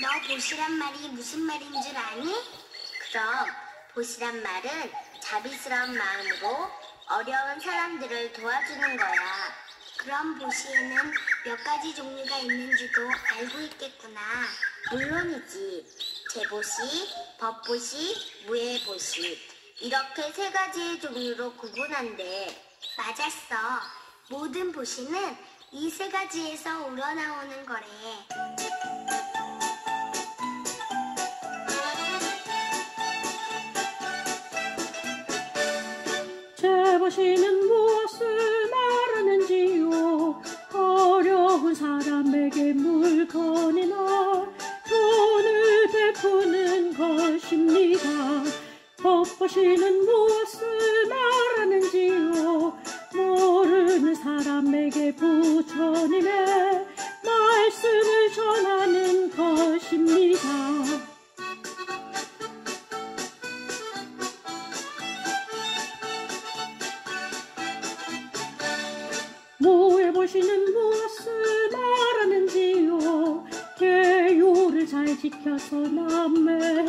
너 보시란 말이 무슨 말인 줄 아니? 그럼 보시란 말은 자비스러운 마음으로 어려운 사람들을 도와주는 거야. 그럼 보시에는 몇 가지 종류가 있는지도 알고 있겠구나. 물론이지. 제보시, 법보시, 무예보시. 이렇게 세 가지의 종류로 구분한대. 맞았어. 모든 보시는 이 세 가지에서 우러나오는 거래. 제보시는 무엇을 말하는지요? 어려운 사람에게 물건이나 돈을 베푸는 것입니다. 법보시는 무엇을 말하는지요? 모르는 사람에게 부처님의 말씀을 전하는 것입니다 보시는 무엇을 말하는지요? 계율을 잘 지켜서 남에게